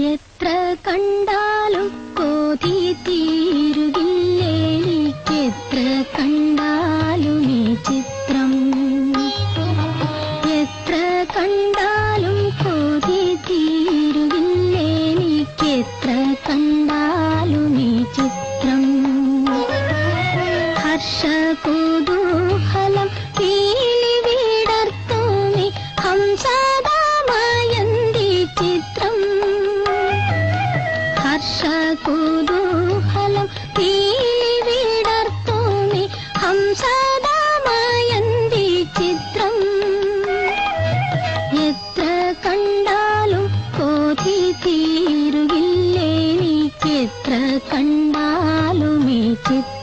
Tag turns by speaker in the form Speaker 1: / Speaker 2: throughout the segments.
Speaker 1: എത്ര കണ്ടാലും കോതി തീരുകില്ലേനിക്കെത്ര കണ്ടാലും ഈ ചിത്രം? എത്ര കണ്ടാലും കോതി തീരുകില്ലേനിക്കെത്ര കണ്ടാലും ഈ ചിത്രം? ഹർഷ കൂതൂഹലം വിടർത്തോമി. ഹംസദാമയന്തി കുതൂഹലം പീലി വിടർത്തോമി ഹംസദാമയന്തി ചിത്രം എത്ര കണ്ടാലും കോതി തീരുകില്ലേനിക്കെത്ര കണ്ടാലും ഈ ചിത്രം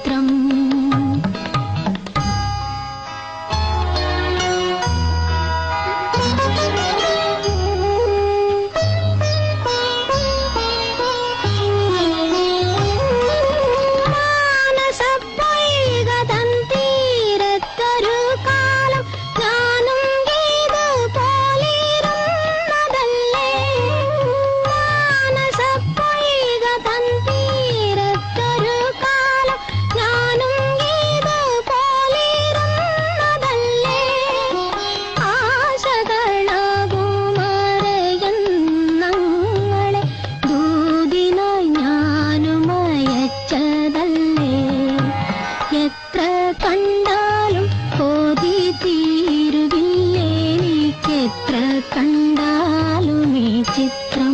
Speaker 1: 10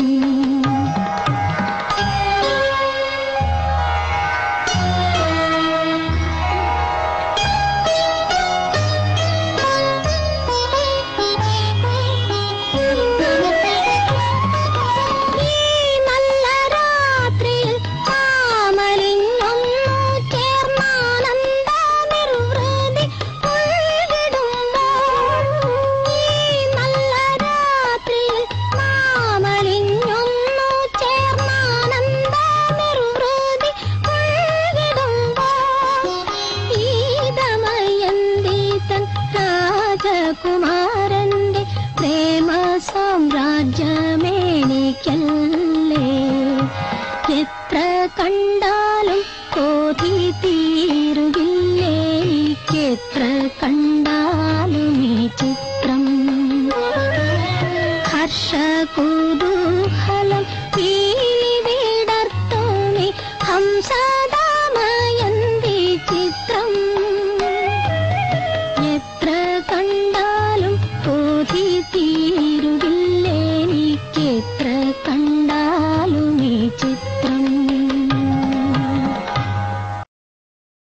Speaker 1: കുമാരന്റെ പ്രേമ സാമ്രാജ്യമേനിക്കല്ലേ? എത്ര കണ്ടാലും കോതി തീരുകില്ലേ? എത്ര കണ്ടാലും ഈ ചിത്രം? ഹർഷ കുതൂഹലം പീലി വിടർത്തോമി ഹംസദാമയന്തി ചിത്രം. Bluetooth